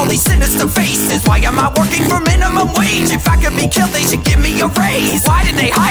all these sinister faces Why am I working for minimum wage? If I could be killed, they should give me a raise Why did they hire